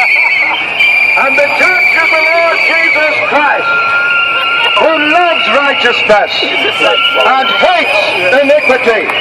And the church of the Lord Jesus Christ, who loves righteousness and hates iniquity.